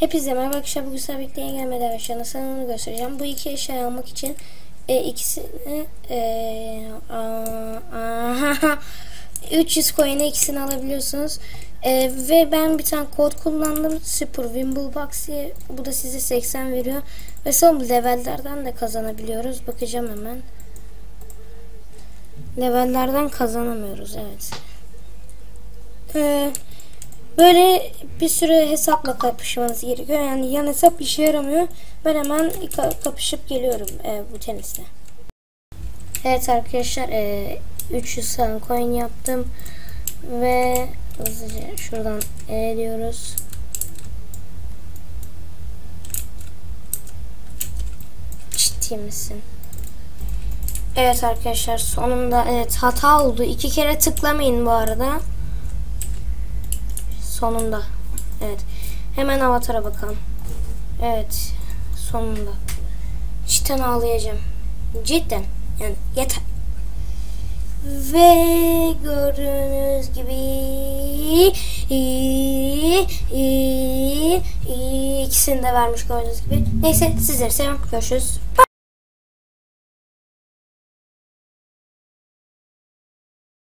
Hepinize merhaba arkadaşlar. Bugün sizlerle birlikte yeni gelmedi arkadaşlar. Nasıl onu göstereceğim. Bu iki eşyayı almak için e, ikisini e, a, a, 300 coin'e ikisini alabiliyorsunuz. E, ve ben bir tane kod kullandım. Super Wimble Box diye. Bu da size 80 veriyor. Ve son levellerden de kazanabiliyoruz. Bakacağım hemen. Levellerden kazanamıyoruz. Evet. Eee Böyle bir süre hesapla kapışmanız gerekiyor. Yani yan hesap işe yaramıyor. Ben hemen kapışıp geliyorum e, bu teniste. Evet arkadaşlar e, 300 tane coin yaptım. Ve hızlıca şuradan E diyoruz. Ciddi misin? Evet arkadaşlar sonunda evet hata oldu. İki kere tıklamayın bu arada. Sonunda. Evet. Hemen avatara bakalım. Evet. Sonunda. Cidden ağlayacağım. Cidden. Yani yeter. Ve gördüğünüz gibi ikisini de vermiş gördüğünüz gibi. Neyse sizleri seviyorum. Görüşürüz.